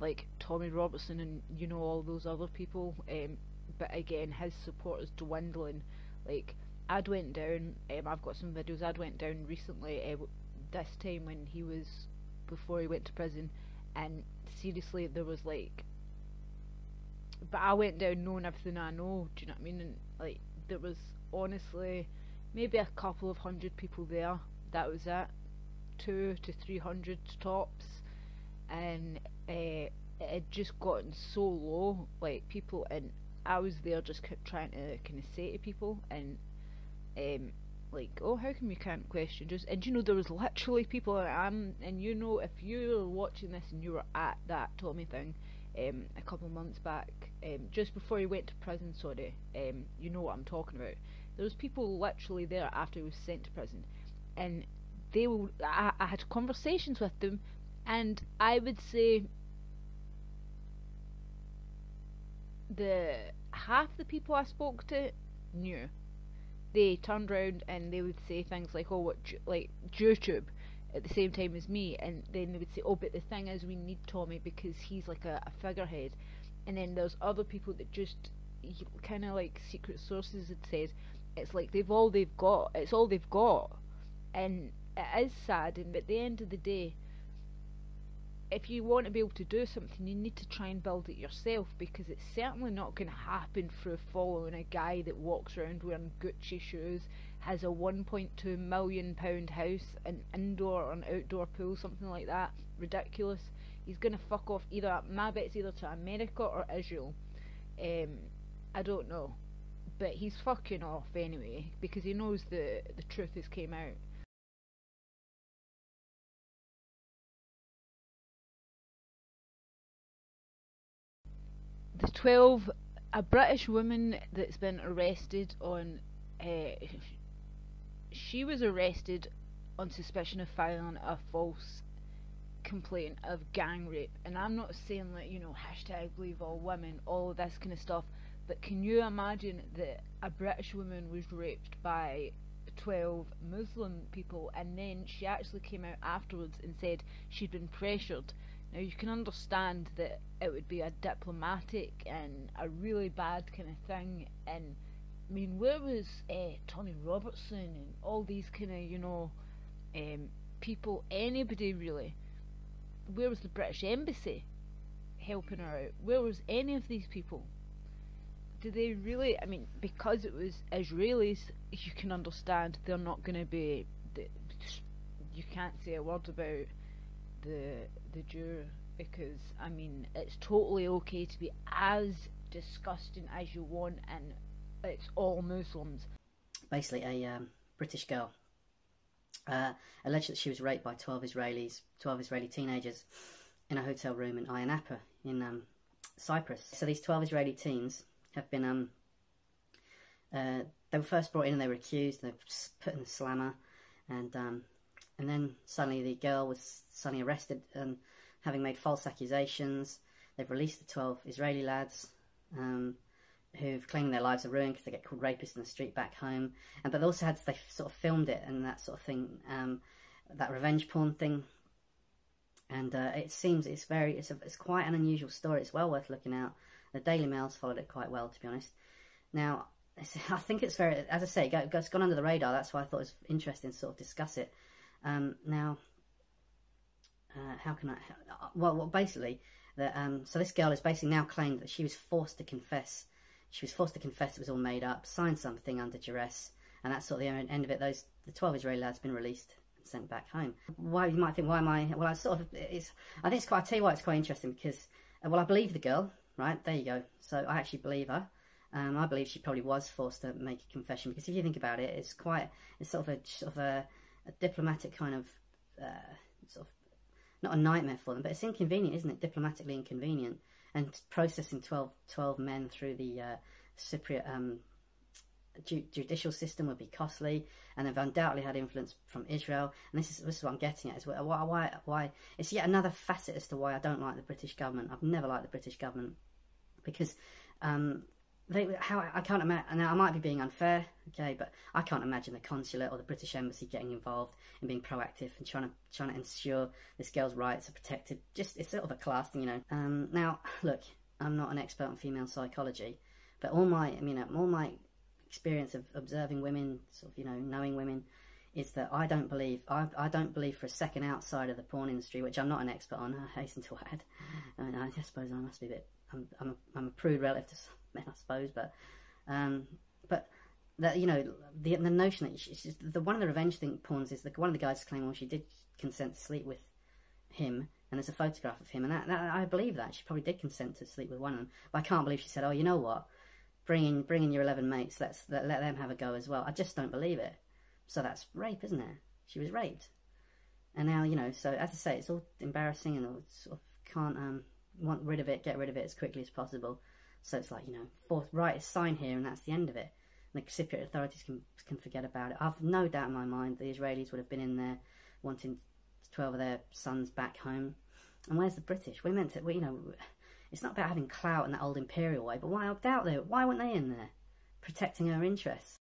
like Tommy Robinson and you know all those other people. Um, but again, his support is dwindling. Like I'd went down. Um, I've got some videos. I'd went down recently. Uh, this time when he was before he went to prison, and seriously, there was like. But I went down knowing everything I know. Do you know what I mean? And like there was honestly maybe a couple of hundred people there. That was it. Two to three hundred tops, and uh, it had just gotten so low. Like people, and I was there just trying to kind of say to people, and um, like, oh, how come you can't question just? And you know, there was literally people, and I'm, and you know, if you're watching this and you were at that Tommy thing, um, a couple months back, um, just before he went to prison, sorry, um, you know what I'm talking about. There was people literally there after he was sent to prison, and they were, I, I had conversations with them, and I would say the half the people I spoke to knew. They turned around and they would say things like, "Oh, what like YouTube," at the same time as me, and then they would say, "Oh, but the thing is, we need Tommy because he's like a, a figurehead." And then there's other people that just kind of like secret sources had said, it's like they've all they've got. It's all they've got, and it is sad. And at the end of the day, if you want to be able to do something, you need to try and build it yourself because it's certainly not going to happen through following a guy that walks around wearing Gucci shoes, has a 1.2 million pound house, an indoor or an outdoor pool, something like that. Ridiculous. He's going to fuck off either, my bet's either to America or Israel. Um, I don't know. But he's fucking off anyway because he knows the, the truth has came out. The 12 a british woman that's been arrested on uh, she was arrested on suspicion of filing a false complaint of gang rape. And i'm not saying that you know hashtag believe all women all of this kind of stuff but can you imagine that a british woman was raped by 12 muslim people and then she actually came out afterwards and said she'd been pressured now you can understand that it would be a diplomatic and a really bad kind of thing. And I mean, where was uh, Tommy Robinson and all these kind of you know um, people? Anybody really? Where was the British Embassy helping her out? Where was any of these people? Do they really? I mean, because it was Israelis, you can understand they're not going to be. You can't say a word about the the Jew because I mean it's totally okay to be as disgusting as you want and it's all Muslims. Basically, a um, British girl uh, alleged that she was raped by 12 Israelis, 12 Israeli teenagers in a hotel room in Ayia Napa in um, Cyprus. So these 12 Israeli teens have been, um, uh, they were first brought in and they were accused, they were put in the slammer and um, and then suddenly the girl was suddenly arrested and having made false accusations. They've released the 12 Israeli lads um, who've claimed their lives are ruined because they get called rapists in the street back home. And but they also had they sort of filmed it and that sort of thing, um, that revenge porn thing. And uh, it seems it's very it's a, it's quite an unusual story. It's well worth looking out. The Daily Mail's followed it quite well, to be honest. Now, I think it's very, as I say, it's gone under the radar. That's why I thought it was interesting to sort of discuss it. Um, now, uh, how can I? Well, well basically, that um, so this girl is basically now claimed that she was forced to confess. She was forced to confess it was all made up, signed something under duress, and that's sort of the end of it. Those the twelve Israeli lads been released and sent back home. Why you might think, why am I? Well, I sort of it's. I think it's quite. I tell you why it's quite interesting because uh, well, I believe the girl. Right there you go. So I actually believe her. Um, I believe she probably was forced to make a confession because if you think about it, it's quite. It's sort of a sort of a a diplomatic kind of uh, sort of not a nightmare for them, but it's inconvenient, isn't it? Diplomatically inconvenient, and processing 12, 12 men through the uh, Cypriot um, ju judicial system would be costly, and they've undoubtedly had influence from Israel. And this is this is what I'm getting at: is why why why it's yet another facet as to why I don't like the British government. I've never liked the British government because um, they how I can't imagine. Now I might be being unfair, okay, but I can't imagine the consulate or the British embassy getting involved and being proactive and trying to trying to ensure this girl's rights are protected. Just it's sort of a class thing, you know. Um, now look, I'm not an expert on female psychology, but all my I mean all my experience of observing women, sort of you know knowing women, is that I don't believe I, I don't believe for a second outside of the porn industry, which I'm not an expert on. I hasten to add. I, mean, I suppose I must be a bit. I'm I'm a, I'm a prude relative to I suppose, but um, but that you know the the notion that she's the one of the revenge thing pawns is that one of the guys claiming well she did consent to sleep with him and there's a photograph of him and that, that I believe that. She probably did consent to sleep with one of them but I can't believe she said oh you know what? Bring in your 11 mates. Let's let, let them have a go as well. I just don't believe it. So that's rape isn't it? She was raped. And now you know so as I say it's all embarrassing and sort of can't um want rid of it get rid of it as quickly as possible so it's like, you know, fourth, right a sign here and that's the end of it. And the Cypriot authorities can, can forget about it. I've no doubt in my mind the Israelis would have been in there wanting 12 of their sons back home. And where's the British? We meant to, we, you know, it's not about having clout in that old imperial way, but why, I doubt they, why weren't they in there protecting our interests?